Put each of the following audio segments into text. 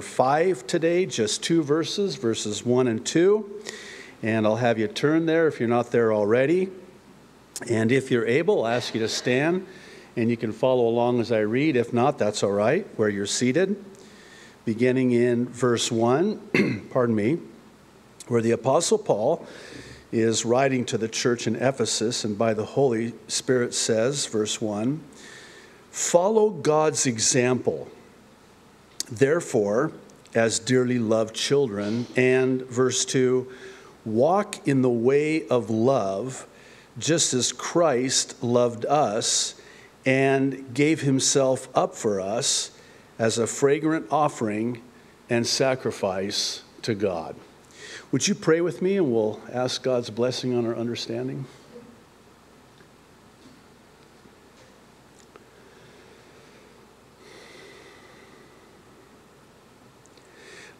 5 today, just two verses, verses 1 and 2. And I'll have you turn there if you're not there already. And if you're able, I'll ask you to stand and you can follow along as I read. If not, that's all right, where you're seated. Beginning in verse 1, pardon me, where the Apostle Paul is writing to the church in Ephesus, and by the Holy Spirit says, verse 1, follow God's example Therefore, as dearly loved children, and verse 2 walk in the way of love, just as Christ loved us and gave himself up for us as a fragrant offering and sacrifice to God. Would you pray with me and we'll ask God's blessing on our understanding?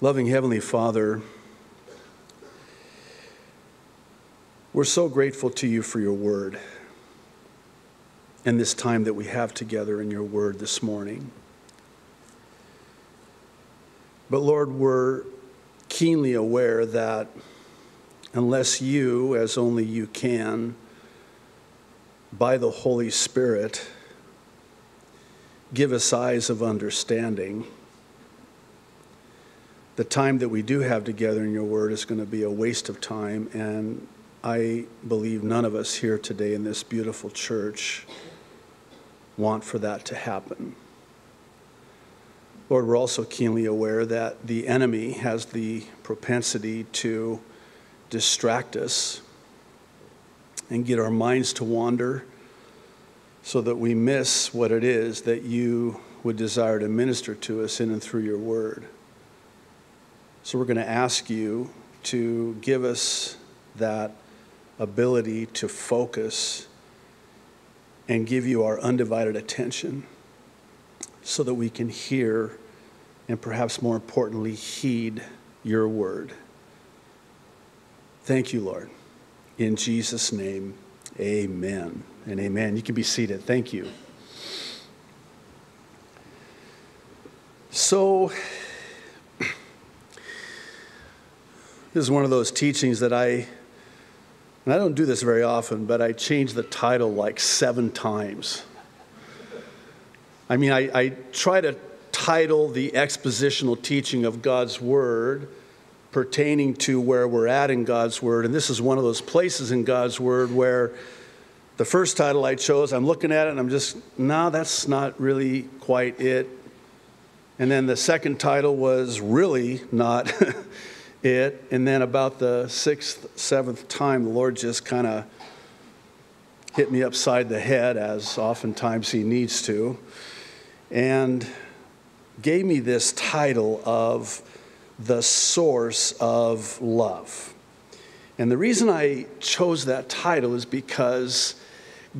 Loving Heavenly Father, we're so grateful to you for your word and this time that we have together in your word this morning. But Lord, we're keenly aware that unless you, as only you can, by the Holy Spirit, give us eyes of understanding, the time that we do have together in your word is going to be a waste of time. And I believe none of us here today in this beautiful church want for that to happen. Lord, we're also keenly aware that the enemy has the propensity to distract us and get our minds to wander so that we miss what it is that you would desire to minister to us in and through your word. So we're going to ask you to give us that ability to focus and give you our undivided attention so that we can hear and perhaps more importantly, heed your word. Thank you, Lord. In Jesus' name, amen and amen. You can be seated. Thank you. So, This is one of those teachings that I, and I don't do this very often, but I change the title like seven times. I mean, I, I try to title the expositional teaching of God's Word pertaining to where we're at in God's Word. And this is one of those places in God's Word where the first title I chose, I'm looking at it and I'm just, no, that's not really quite it. And then the second title was really not it. And then about the sixth, seventh time, the Lord just kind of hit me upside the head, as oftentimes He needs to, and gave me this title of The Source of Love. And the reason I chose that title is because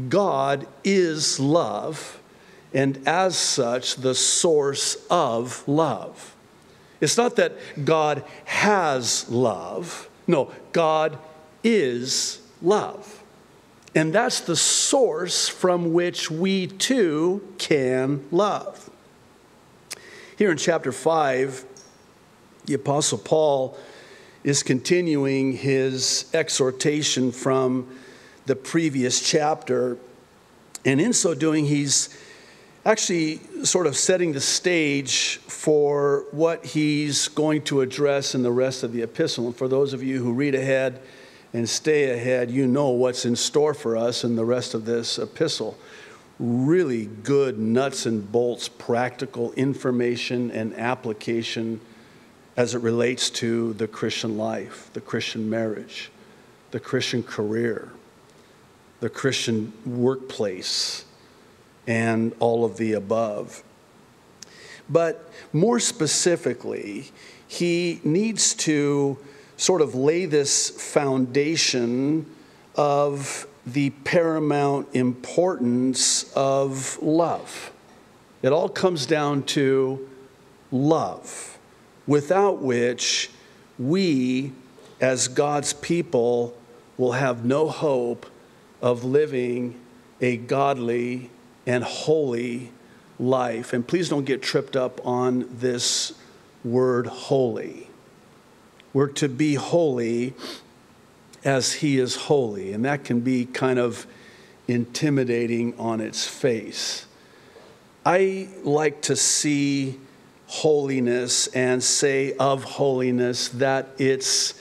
God is love, and as such, the source of love. It's not that God has love. No, God is love. And that's the source from which we too can love. Here in chapter 5, the Apostle Paul is continuing his exhortation from the previous chapter. And in so doing, he's actually sort of setting the stage for what he's going to address in the rest of the epistle. And for those of you who read ahead and stay ahead, you know what's in store for us in the rest of this epistle. Really good nuts and bolts, practical information and application as it relates to the Christian life, the Christian marriage, the Christian career, the Christian workplace and all of the above. But more specifically, he needs to sort of lay this foundation of the paramount importance of love. It all comes down to love, without which we, as God's people, will have no hope of living a godly and holy life. And please don't get tripped up on this word holy. We're to be holy as he is holy, and that can be kind of intimidating on its face. I like to see holiness and say of holiness that it's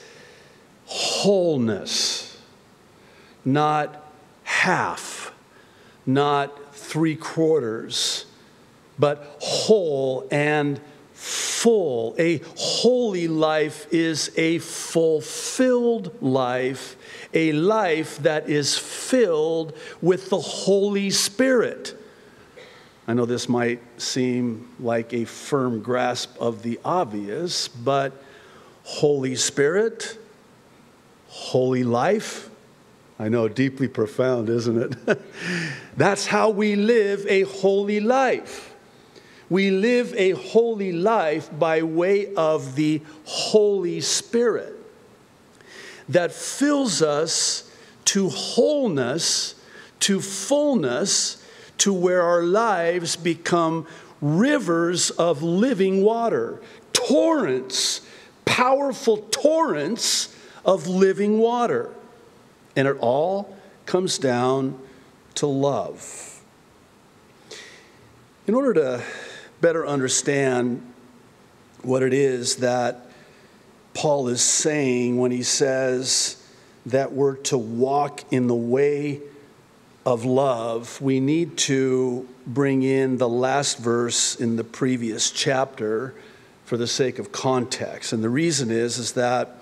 wholeness, not half, not three quarters, but whole and full. A holy life is a fulfilled life, a life that is filled with the Holy Spirit. I know this might seem like a firm grasp of the obvious, but Holy Spirit, holy life, I know, deeply profound, isn't it? That's how we live a holy life. We live a holy life by way of the Holy Spirit that fills us to wholeness, to fullness, to where our lives become rivers of living water, torrents, powerful torrents of living water. And it all comes down to love. In order to better understand what it is that Paul is saying when he says that we're to walk in the way of love, we need to bring in the last verse in the previous chapter for the sake of context. And the reason is, is that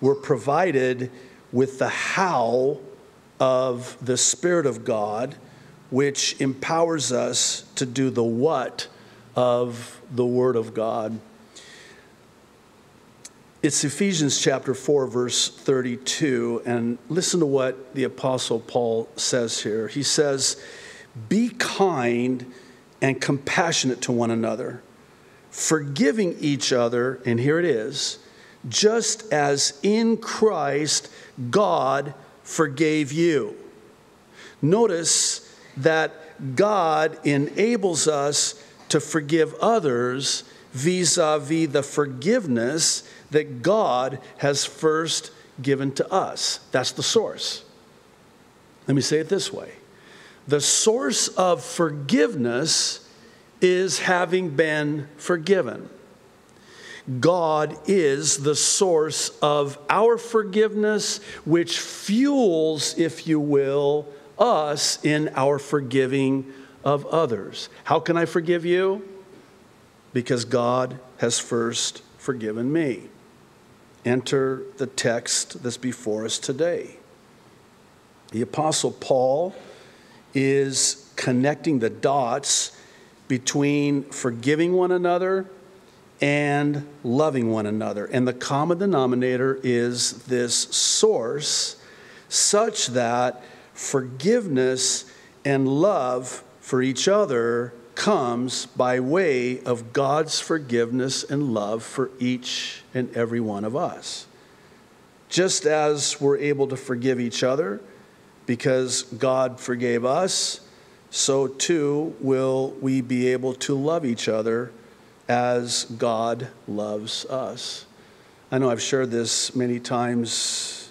we're provided with the how of the Spirit of God, which empowers us to do the what of the Word of God. It's Ephesians chapter 4, verse 32, and listen to what the Apostle Paul says here. He says, Be kind and compassionate to one another, forgiving each other, and here it is, just as in Christ God forgave you. Notice that God enables us to forgive others vis a vis the forgiveness that God has first given to us. That's the source. Let me say it this way the source of forgiveness is having been forgiven. God is the source of our forgiveness, which fuels, if you will, us in our forgiving of others. How can I forgive you? Because God has first forgiven me. Enter the text that's before us today. The Apostle Paul is connecting the dots between forgiving one another and loving one another. And the common denominator is this source, such that forgiveness and love for each other comes by way of God's forgiveness and love for each and every one of us. Just as we're able to forgive each other because God forgave us, so too will we be able to love each other as God loves us. I know I've shared this many times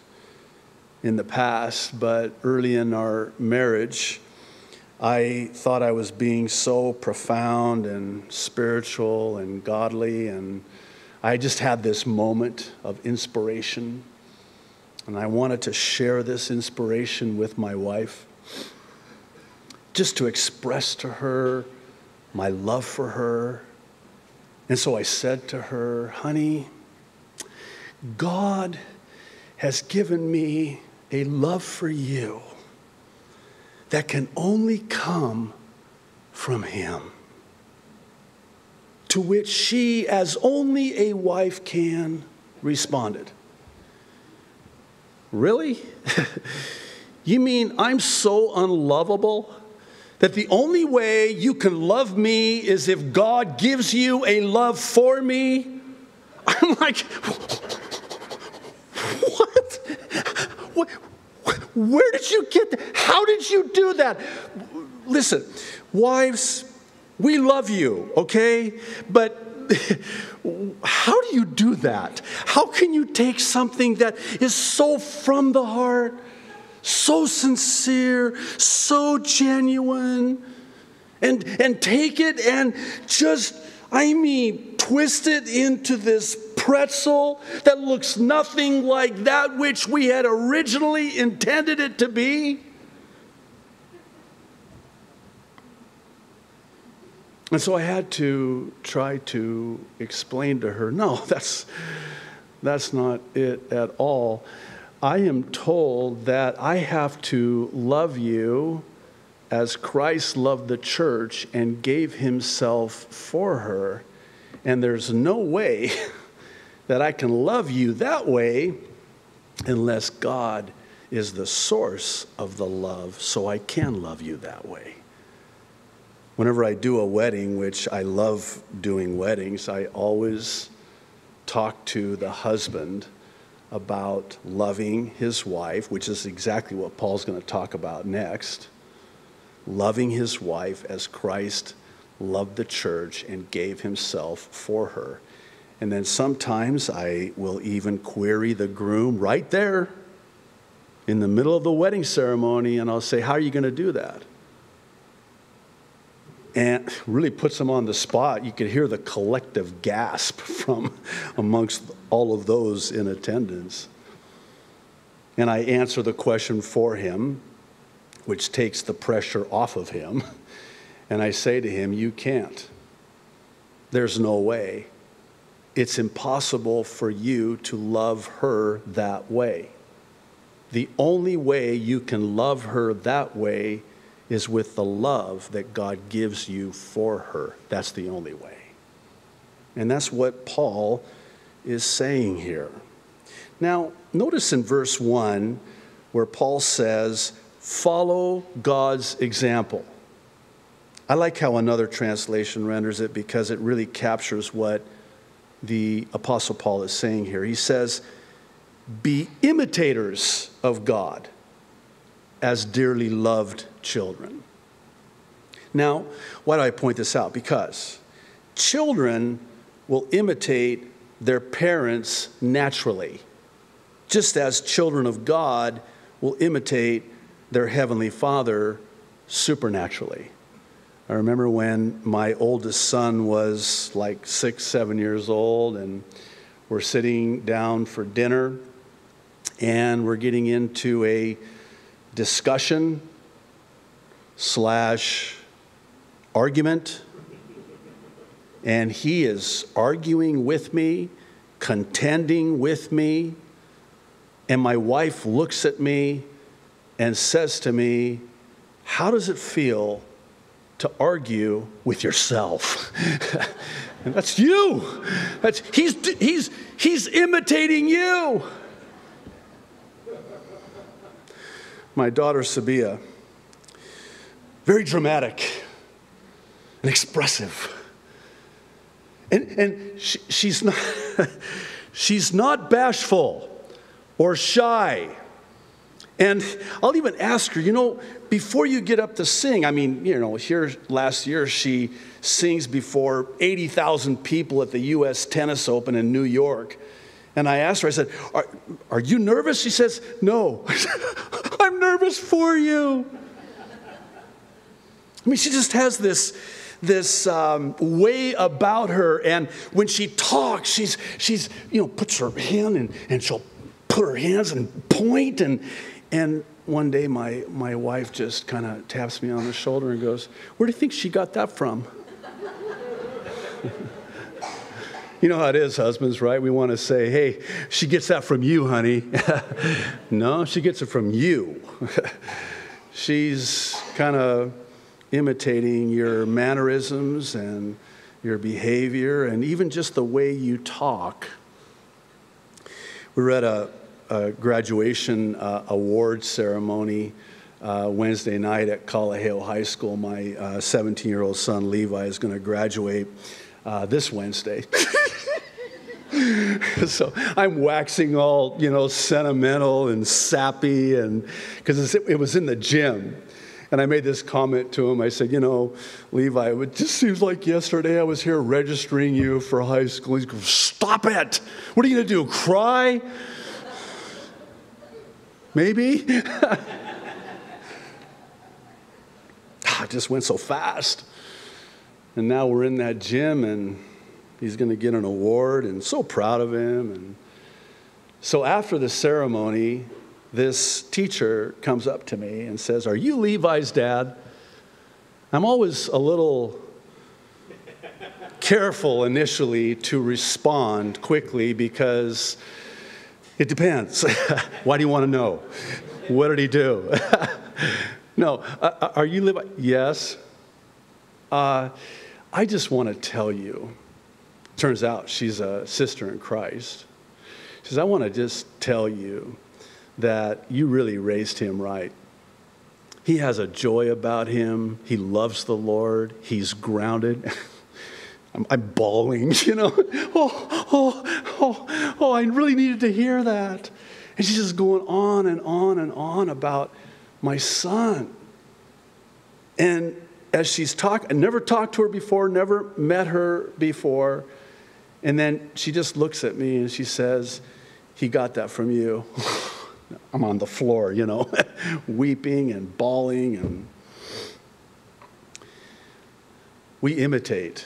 in the past, but early in our marriage, I thought I was being so profound and spiritual and godly, and I just had this moment of inspiration. And I wanted to share this inspiration with my wife, just to express to her my love for her. And so I said to her, honey, God has given me a love for you that can only come from Him. To which she, as only a wife can, responded, Really? you mean I'm so unlovable that the only way you can love me is if God gives you a love for me? I'm like, what? Where did you get that? How did you do that? Listen, wives, we love you, okay? But how do you do that? How can you take something that is so from the heart, so sincere, so genuine, and, and take it and just, I mean, twist it into this pretzel that looks nothing like that which we had originally intended it to be? And so I had to try to explain to her no, that's, that's not it at all. I am told that I have to love you as Christ loved the church and gave himself for her. And there's no way that I can love you that way unless God is the source of the love, so I can love you that way. Whenever I do a wedding, which I love doing weddings, I always talk to the husband about loving his wife, which is exactly what Paul's going to talk about next. Loving his wife as Christ loved the church and gave himself for her. And then sometimes I will even query the groom right there in the middle of the wedding ceremony, and I'll say, How are you going to do that? And really puts them on the spot. You could hear the collective gasp from amongst all of those in attendance. And I answer the question for him, which takes the pressure off of him. And I say to him, You can't. There's no way. It's impossible for you to love her that way. The only way you can love her that way is with the love that God gives you for her. That's the only way. And that's what Paul is saying here. Now, notice in verse 1 where Paul says, Follow God's example. I like how another translation renders it because it really captures what the Apostle Paul is saying here. He says, Be imitators of God as dearly loved children. Now, why do I point this out? Because children will imitate their parents naturally, just as children of God will imitate their heavenly Father supernaturally. I remember when my oldest son was like six, seven years old, and we're sitting down for dinner, and we're getting into a discussion slash argument. And he is arguing with me, contending with me. And my wife looks at me and says to me, How does it feel to argue with yourself? and that's you. That's, he's, he's, he's imitating you. my daughter Sabia, very dramatic and expressive. And, and she, she's, not, she's not bashful or shy. And I'll even ask her, you know, before you get up to sing, I mean, you know, here last year she sings before 80,000 people at the US Tennis Open in New York. And I asked her, I said, Are, are you nervous? She says, No. I'm nervous for you. I mean, she just has this, this um, way about her. And when she talks, she's, she's you know, puts her hand and, and she'll put her hands and point. And, and one day, my, my wife just kind of taps me on the shoulder and goes, Where do you think she got that from? You know how it is, husbands, right? We want to say, hey, she gets that from you, honey. no, she gets it from you. She's kind of imitating your mannerisms and your behavior and even just the way you talk. We were at a, a graduation uh, award ceremony uh, Wednesday night at Kalaheo High School. My 17 uh, year old son Levi is going to graduate uh, this Wednesday. so I'm waxing all, you know, sentimental and sappy, and because it was in the gym. And I made this comment to him. I said, You know, Levi, it just seems like yesterday I was here registering you for high school. He's going, Stop it. What are you going to do? Cry? Maybe? Ah, it just went so fast. And now we're in that gym and he's going to get an award and so proud of him. And so after the ceremony, this teacher comes up to me and says, Are you Levi's dad? I'm always a little careful initially to respond quickly because it depends. Why do you want to know? What did he do? no, uh, uh, are you Levi? Yes. Uh, I just want to tell you. Turns out she's a sister in Christ. She says, I want to just tell you that you really raised him right. He has a joy about him. He loves the Lord. He's grounded. I'm, I'm, bawling, you know. Oh, oh, oh, oh, I really needed to hear that. And she's just going on and on and on about my son. And as she's talking, I never talked to her before, never met her before. And then she just looks at me and she says, He got that from you. I'm on the floor, you know, weeping and bawling. And we imitate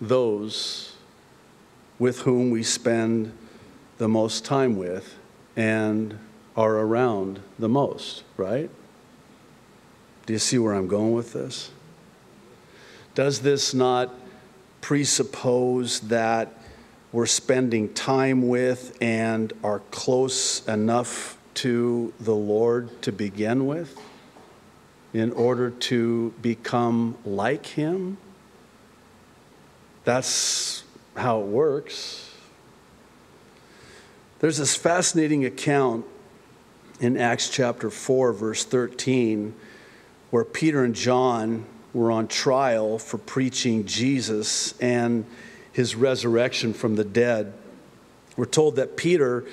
those with whom we spend the most time with and are around the most, right? Do you see where I'm going with this? Does this not presuppose that we're spending time with and are close enough to the Lord to begin with in order to become like Him? That's how it works. There's this fascinating account in Acts chapter 4, verse 13, where Peter and John were on trial for preaching Jesus and his resurrection from the dead. We're told that Peter,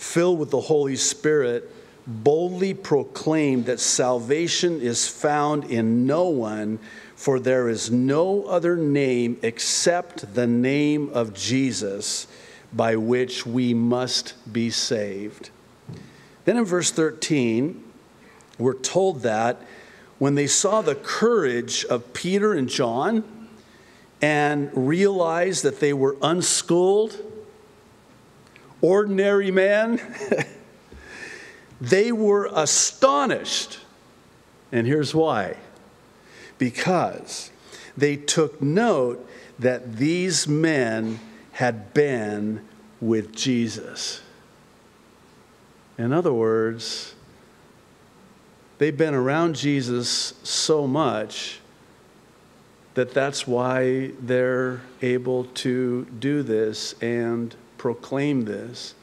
filled with the Holy Spirit, boldly proclaimed that salvation is found in no one, for there is no other name except the name of Jesus by which we must be saved. Then in verse 13, we're told that when they saw the courage of Peter and John and realized that they were unschooled, ordinary man, they were astonished. And here's why because they took note that these men had been with Jesus. In other words, they've been around Jesus so much that that's why they're able to do this and proclaim this.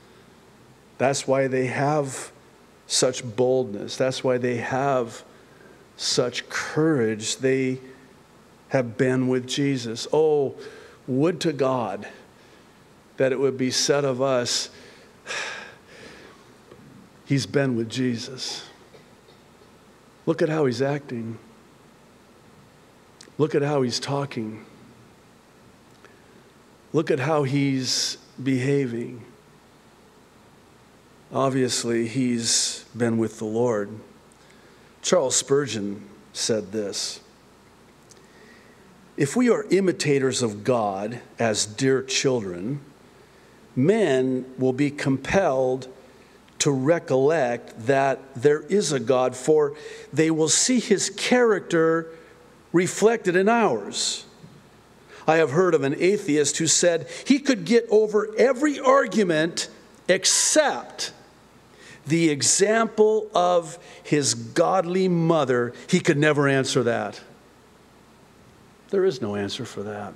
That's why they have such boldness. That's why they have such courage. They have been with Jesus. Oh, would to God that it would be said of us, He's been with Jesus. Look at how he's acting. Look at how he's talking. Look at how he's behaving. Obviously, he's been with the Lord. Charles Spurgeon said this If we are imitators of God as dear children, men will be compelled to recollect that there is a God, for they will see his character reflected in ours. I have heard of an atheist who said he could get over every argument except the example of his godly mother. He could never answer that. There is no answer for that.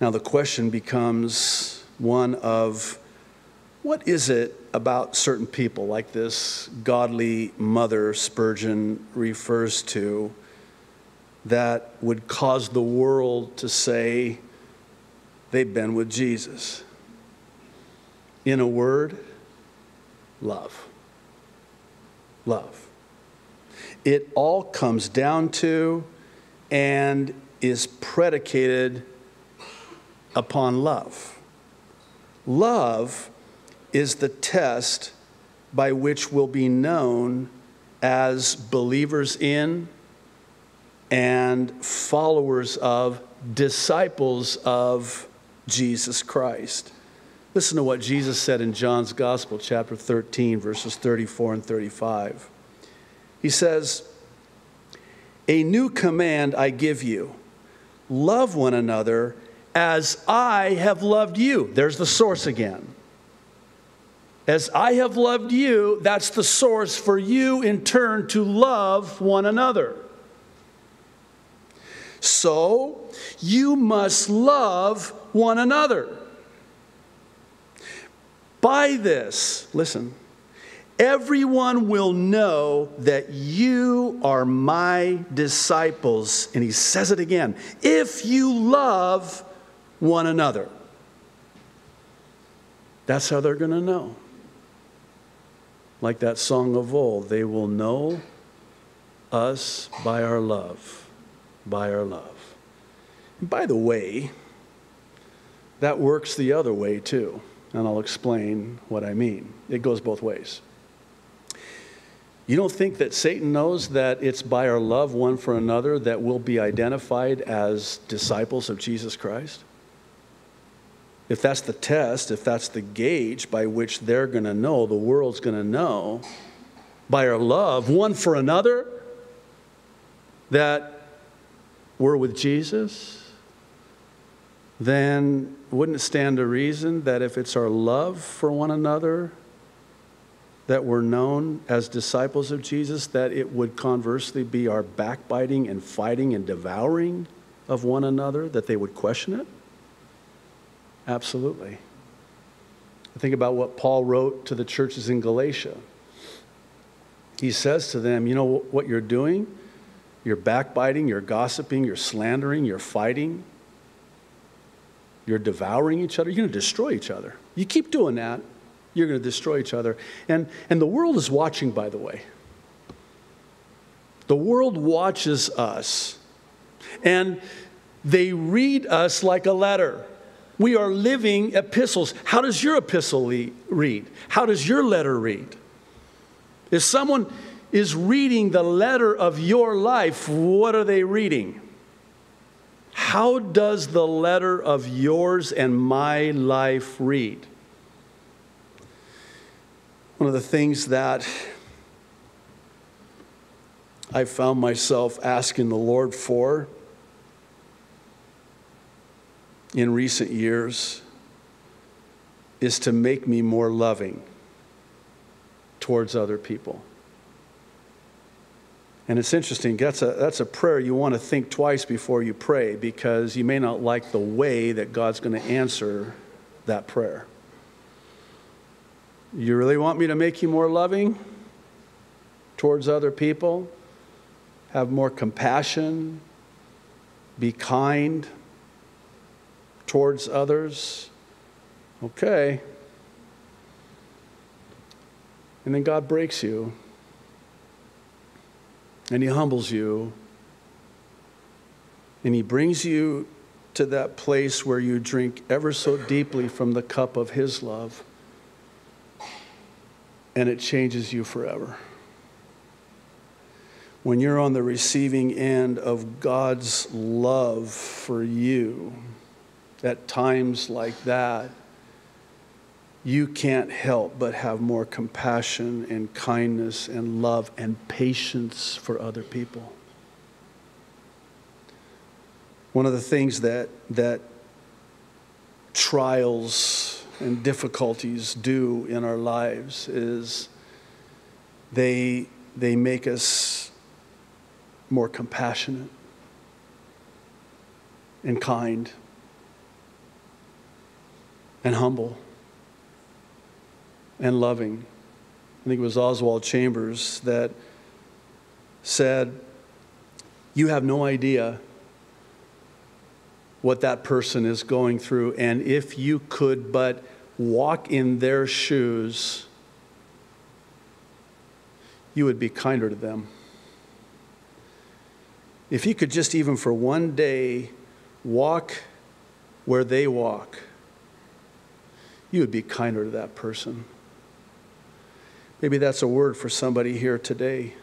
Now, the question becomes one of what is it about certain people, like this godly mother Spurgeon refers to, that would cause the world to say they've been with Jesus? In a word, love. Love. it all comes down to and is predicated upon love. Love is the test by which we'll be known as believers in and followers of, disciples of Jesus Christ. Listen to what Jesus said in John's Gospel, chapter 13, verses 34 and 35. He says, A new command I give you love one another as I have loved you. There's the source again. As I have loved you, that's the source for you in turn to love one another. So you must love one another. By this, listen, everyone will know that you are my disciples. And he says it again if you love one another. That's how they're going to know. Like that song of old, they will know us by our love, by our love. And by the way, that works the other way too, and I'll explain what I mean. It goes both ways. You don't think that Satan knows that it's by our love one for another that we'll be identified as disciples of Jesus Christ? if that's the test, if that's the gauge by which they're going to know, the world's going to know, by our love one for another, that we're with Jesus, then wouldn't it stand to reason that if it's our love for one another that we're known as disciples of Jesus, that it would conversely be our backbiting and fighting and devouring of one another, that they would question it? Absolutely. I think about what Paul wrote to the churches in Galatia. He says to them, You know what you're doing? You're backbiting, you're gossiping, you're slandering, you're fighting, you're devouring each other. You're going to destroy each other. You keep doing that, you're going to destroy each other. And, and the world is watching, by the way. The world watches us, and they read us like a letter. We are living epistles. How does your epistle read? How does your letter read? Is someone is reading the letter of your life, what are they reading? How does the letter of yours and my life read? One of the things that I found myself asking the Lord for in recent years is to make me more loving towards other people. And it's interesting, that's a, that's a prayer you want to think twice before you pray because you may not like the way that God's going to answer that prayer. You really want me to make you more loving towards other people? Have more compassion? Be kind? towards others. Okay. And then God breaks you, and He humbles you, and He brings you to that place where you drink ever so deeply from the cup of His love, and it changes you forever. When you're on the receiving end of God's love for you, at times like that, you can't help but have more compassion and kindness and love and patience for other people. One of the things that, that trials and difficulties do in our lives is they, they make us more compassionate and kind and humble and loving. I think it was Oswald Chambers that said, You have no idea what that person is going through, and if you could but walk in their shoes, you would be kinder to them. if you could just even for one day walk where they walk, you would be kinder to that person. Maybe that's a word for somebody here today.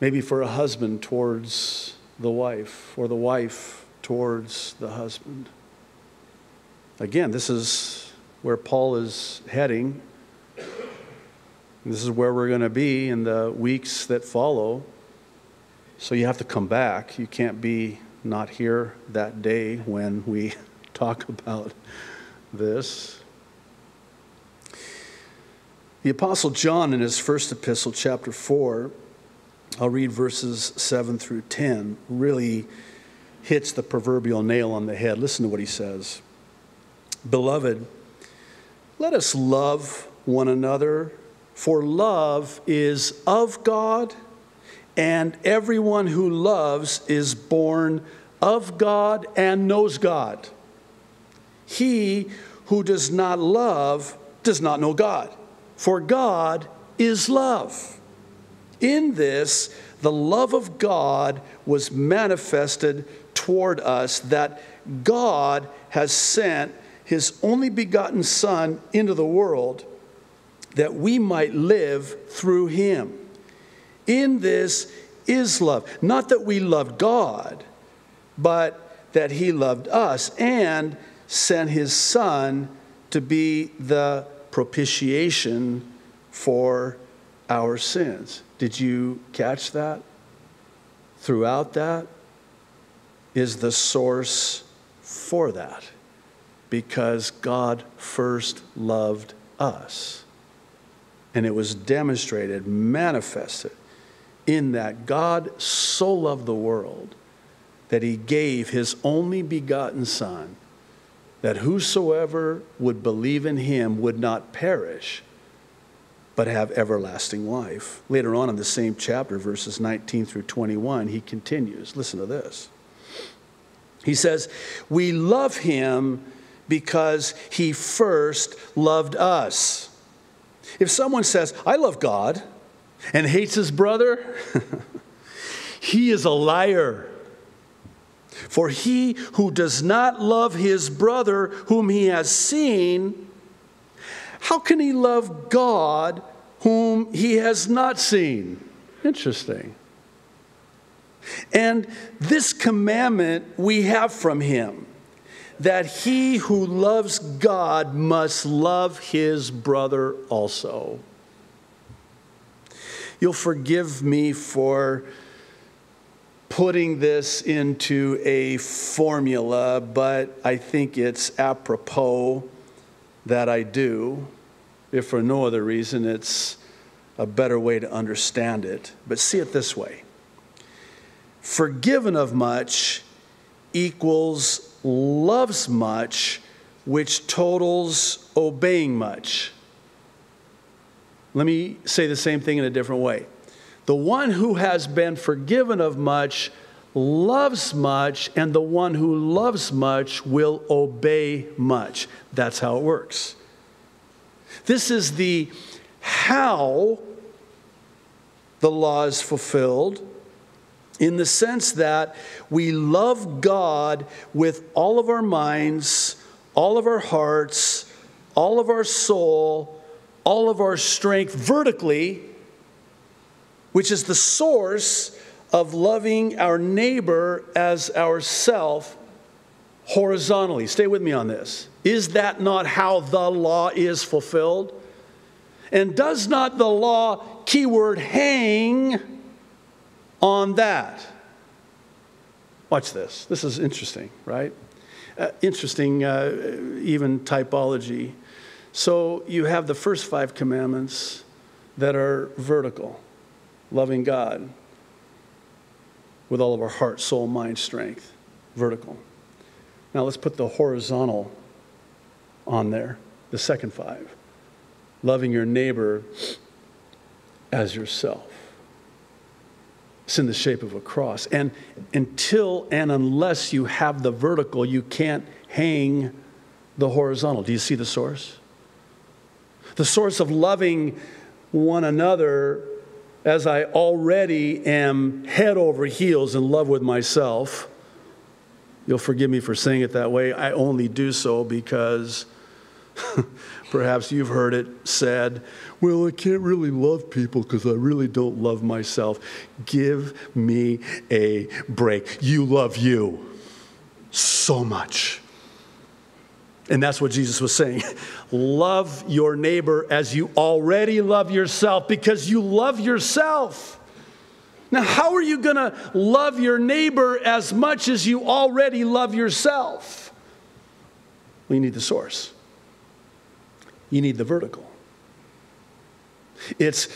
Maybe for a husband towards the wife, or the wife towards the husband. Again, this is where Paul is heading. This is where we're going to be in the weeks that follow. So you have to come back. You can't be not here that day when we talk about this. The Apostle John, in his first epistle, chapter 4, I'll read verses 7 through 10, really hits the proverbial nail on the head. Listen to what he says Beloved, let us love one another, for love is of God, and everyone who loves is born of God and knows God. He who does not love does not know God, for God is love. In this, the love of God was manifested toward us, that God has sent his only begotten Son into the world that we might live through him. In this is love. Not that we loved God, but that he loved us and sent his Son to be the propitiation for our sins. Did you catch that? Throughout that is the source for that because God first loved us. And it was demonstrated, manifested in that God so loved the world that he gave his only begotten Son, that whosoever would believe in him would not perish, but have everlasting life. Later on in the same chapter, verses 19 through 21, he continues. Listen to this. He says, We love him because he first loved us. If someone says, I love God, and hates his brother, he is a liar. For he who does not love his brother whom he has seen, how can he love God whom he has not seen? Interesting. And this commandment we have from him that he who loves God must love his brother also. You'll forgive me for putting this into a formula, but I think it's apropos that I do. If for no other reason, it's a better way to understand it. But see it this way forgiven of much equals loves much, which totals obeying much. Let me say the same thing in a different way. The one who has been forgiven of much loves much, and the one who loves much will obey much. That's how it works. This is the how the law is fulfilled in the sense that we love God with all of our minds, all of our hearts, all of our soul, all of our strength vertically, which is the source of loving our neighbor as ourself horizontally. Stay with me on this. Is that not how the law is fulfilled? And does not the law, keyword, hang on that? Watch this. This is interesting, right? Uh, interesting, uh, even typology. So you have the first five commandments that are vertical, loving God with all of our heart, soul, mind, strength, vertical. Now let's put the horizontal on there, the second five. Loving your neighbor as yourself. It's in the shape of a cross. And until and unless you have the vertical, you can't hang the horizontal. Do you see the source? The source of loving one another as I already am head over heels in love with myself, you'll forgive me for saying it that way. I only do so because perhaps you've heard it said, well, I can't really love people because I really don't love myself. Give me a break. You love you so much. And that's what Jesus was saying. love your neighbor as you already love yourself because you love yourself. Now, how are you going to love your neighbor as much as you already love yourself? Well, you need the source, you need the vertical. It's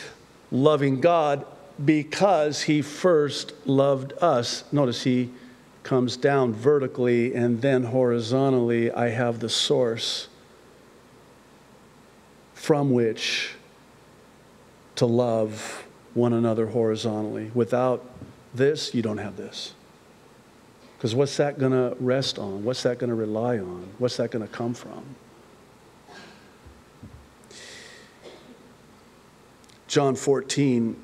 loving God because he first loved us. Notice he comes down vertically and then horizontally, I have the source from which to love one another horizontally. Without this, you don't have this. Because what's that going to rest on? What's that going to rely on? What's that going to come from? John 14,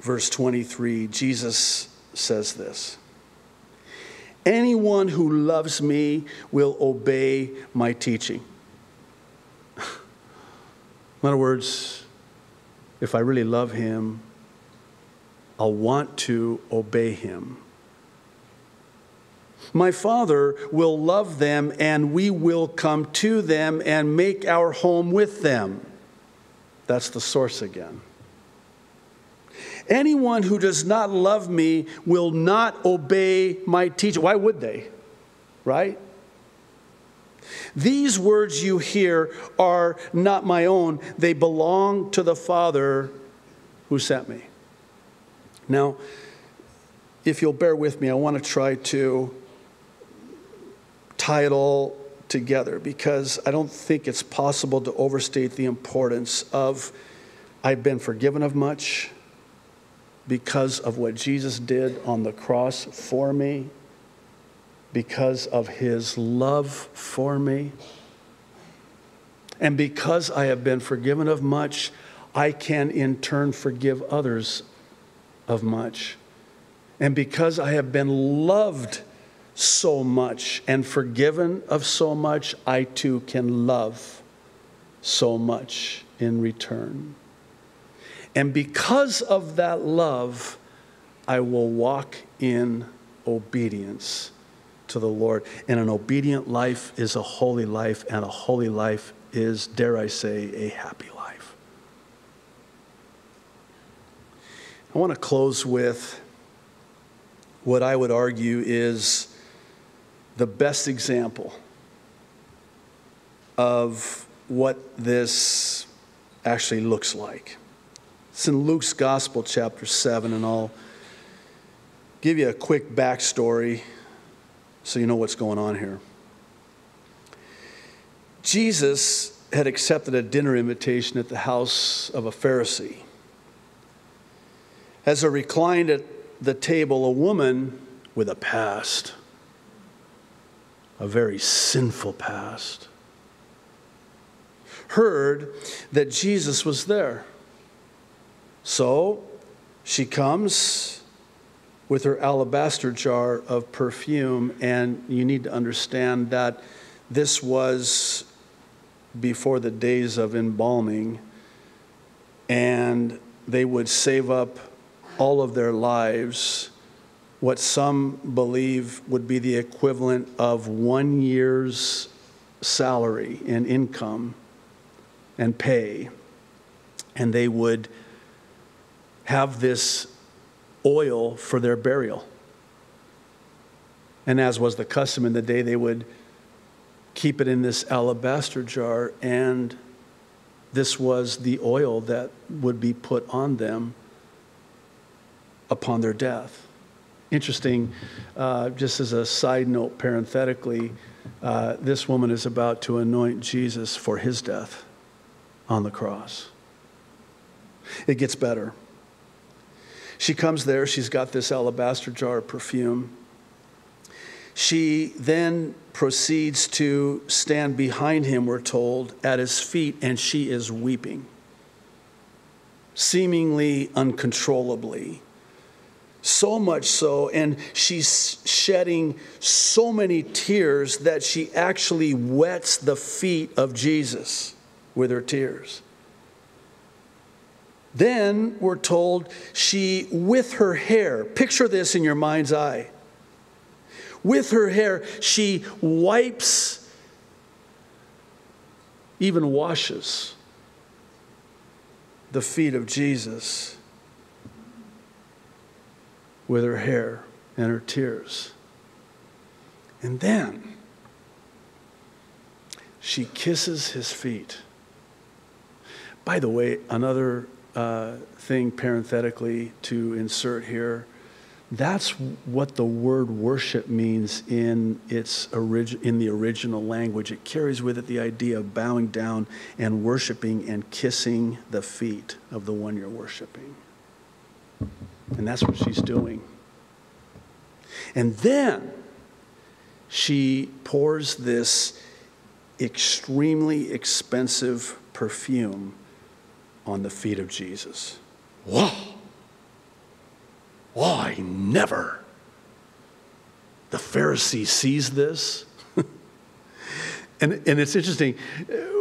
verse 23, Jesus says this. Anyone who loves me will obey my teaching. In other words, if I really love him, I'll want to obey him. My Father will love them, and we will come to them and make our home with them. That's the source again. Anyone who does not love me will not obey my teaching. Why would they? Right? These words you hear are not my own, they belong to the Father who sent me. Now, if you'll bear with me, I want to try to tie it all together because I don't think it's possible to overstate the importance of I've been forgiven of much, because of what Jesus did on the cross for me, because of his love for me. And because I have been forgiven of much, I can in turn forgive others of much. And because I have been loved so much and forgiven of so much, I too can love so much in return. And because of that love, I will walk in obedience to the Lord. And an obedient life is a holy life, and a holy life is, dare I say, a happy life. I want to close with what I would argue is the best example of what this actually looks like. It's in Luke's Gospel, chapter 7, and I'll give you a quick backstory so you know what's going on here. Jesus had accepted a dinner invitation at the house of a Pharisee. As he reclined at the table, a woman with a past, a very sinful past, heard that Jesus was there. So she comes with her alabaster jar of perfume, and you need to understand that this was before the days of embalming, and they would save up all of their lives, what some believe would be the equivalent of one year's salary and income and pay, and they would have this oil for their burial. And as was the custom in the day, they would keep it in this alabaster jar, and this was the oil that would be put on them upon their death. Interesting, uh, just as a side note, parenthetically, uh, this woman is about to anoint Jesus for his death on the cross. It gets better. She comes there, she's got this alabaster jar of perfume. She then proceeds to stand behind him, we're told, at his feet, and she is weeping. seemingly uncontrollably. So much so, and she's shedding so many tears that she actually wets the feet of Jesus with her tears. Then we're told she, with her hair, picture this in your mind's eye. With her hair, she wipes, even washes the feet of Jesus with her hair and her tears. And then she kisses his feet. By the way, another uh, thing parenthetically to insert here. That's what the word worship means in its origi- in the original language. It carries with it the idea of bowing down and worshiping and kissing the feet of the one you're worshiping. And that's what she's doing. And then she pours this extremely expensive perfume on the feet of Jesus. Whoa! Why, never. The Pharisee sees this. and, and it's interesting.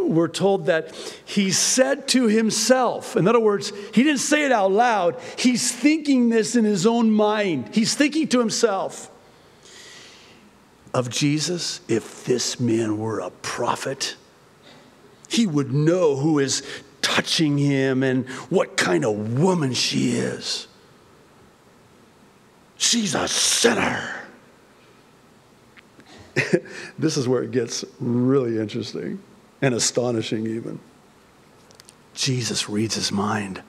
We're told that he said to himself, in other words, he didn't say it out loud, he's thinking this in his own mind. He's thinking to himself of Jesus, if this man were a prophet, he would know who is touching him and what kind of woman she is. She's a sinner. this is where it gets really interesting and astonishing, even. Jesus reads his mind.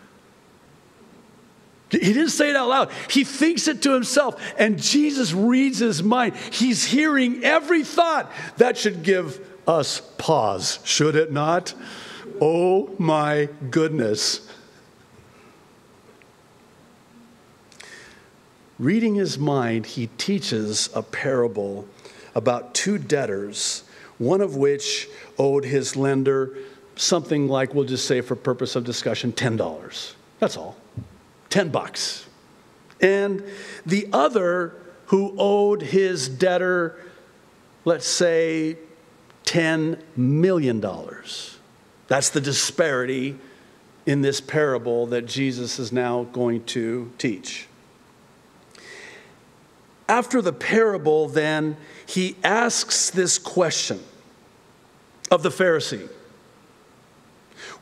He didn't say it out loud. He thinks it to himself, and Jesus reads his mind. He's hearing every thought. That should give us pause, should it not? Oh my goodness. Reading his mind, he teaches a parable about two debtors, one of which owed his lender something like, we'll just say for purpose of discussion, $10. That's all. 10 bucks. And the other who owed his debtor, let's say, $10 million. That's the disparity in this parable that Jesus is now going to teach. After the parable, then, he asks this question of the Pharisee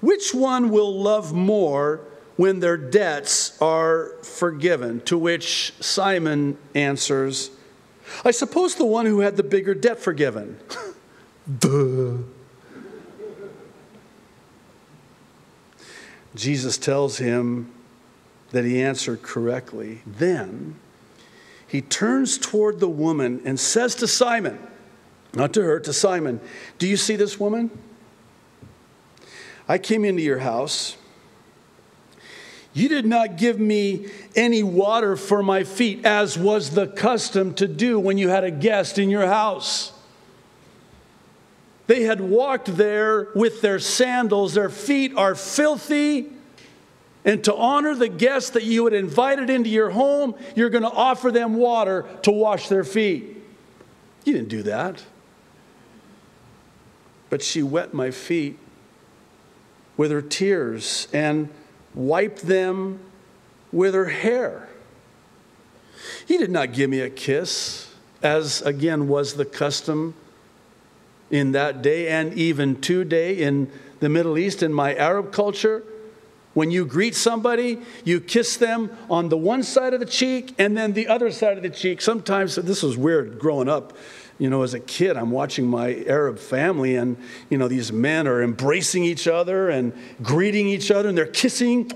Which one will love more when their debts are forgiven? To which Simon answers, I suppose the one who had the bigger debt forgiven. Duh. Jesus tells him that he answered correctly. Then he turns toward the woman and says to Simon, not to her, to Simon, Do you see this woman? I came into your house. You did not give me any water for my feet, as was the custom to do when you had a guest in your house. They had walked there with their sandals. Their feet are filthy. And to honor the guests that you had invited into your home, you're going to offer them water to wash their feet. You didn't do that. But she wet my feet with her tears and wiped them with her hair. He did not give me a kiss, as again was the custom in that day and even today in the Middle East, in my Arab culture. When you greet somebody, you kiss them on the one side of the cheek and then the other side of the cheek. Sometimes, this was weird growing up. You know, as a kid, I'm watching my Arab family, and, you know, these men are embracing each other and greeting each other, and they're kissing.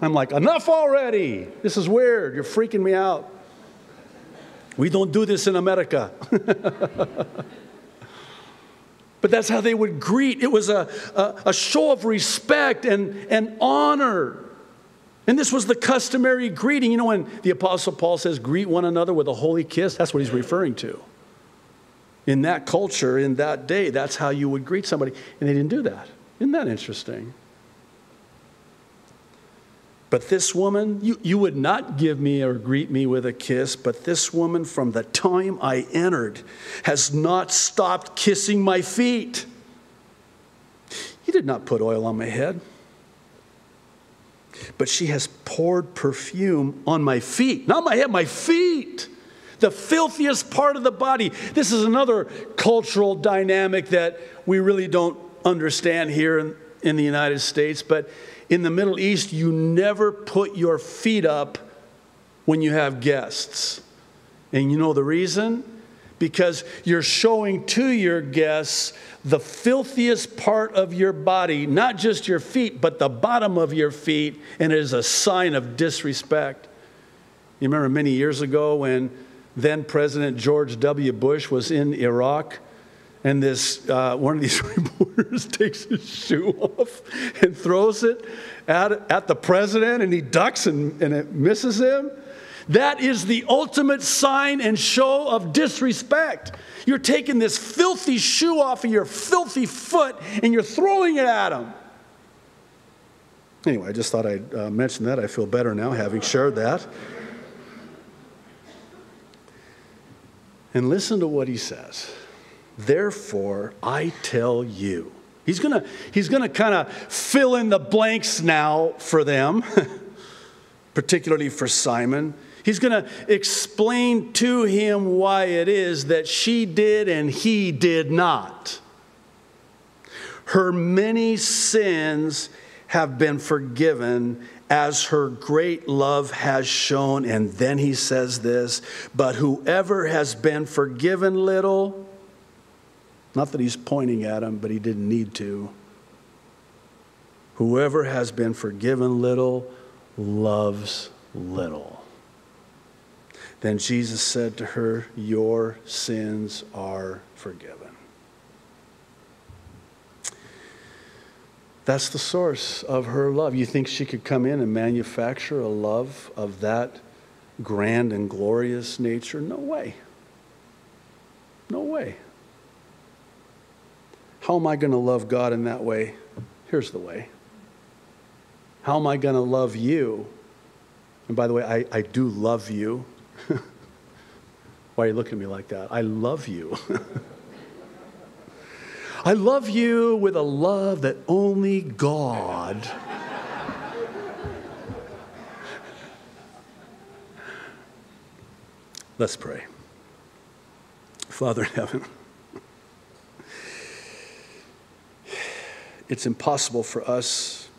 I'm like, enough already. This is weird. You're freaking me out. We don't do this in America. But that's how they would greet. It was a, a, a, show of respect and, and honor. And this was the customary greeting. You know, when the Apostle Paul says, greet one another with a holy kiss, that's what he's referring to. In that culture, in that day, that's how you would greet somebody. And they didn't do that. Isn't that interesting? But this woman, you, you would not give me or greet me with a kiss, but this woman, from the time I entered, has not stopped kissing my feet. You did not put oil on my head, but she has poured perfume on my feet. Not my head, my feet. The filthiest part of the body. This is another cultural dynamic that we really don't understand here in, in the United States, but in the Middle East, you never put your feet up when you have guests. And you know the reason? Because you're showing to your guests the filthiest part of your body, not just your feet, but the bottom of your feet, and it is a sign of disrespect. You remember many years ago when then President George W. Bush was in Iraq? And this uh, one of these reporters takes his shoe off and throws it at, at the president and he ducks and, and it misses him. That is the ultimate sign and show of disrespect. You're taking this filthy shoe off of your filthy foot and you're throwing it at him. Anyway i just thought i'd uh, mention that. I feel better now having shared that. And listen to what he says Therefore, I tell you. He's going to he's going to kind of fill in the blanks now for them, particularly for Simon. He's going to explain to him why it is that she did and he did not. Her many sins have been forgiven as her great love has shown. And then he says this But whoever has been forgiven little, not that he's pointing at him, but he didn't need to. Whoever has been forgiven little loves little. Then Jesus said to her, Your sins are forgiven. That's the source of her love. You think she could come in and manufacture a love of that grand and glorious nature? No way. No way. How am I going to love God in that way? Here's the way. How am I going to love you? And by the way, I, I do love you. Why are you looking at me like that? I love you. I love you with a love that only God. Let's pray. Father in heaven. It's impossible for us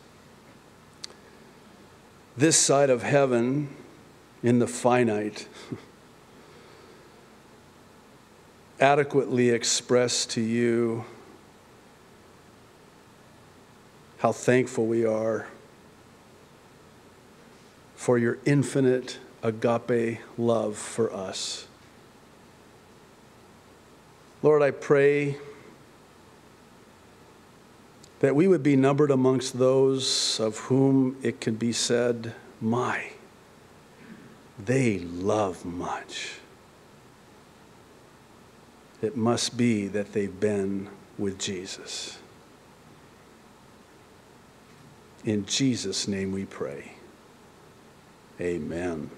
this side of heaven in the finite adequately express to you how thankful we are for your infinite agape love for us. Lord, I pray that we would be numbered amongst those of whom it can be said, My, they love much. It must be that they've been with Jesus. In Jesus' name we pray. Amen.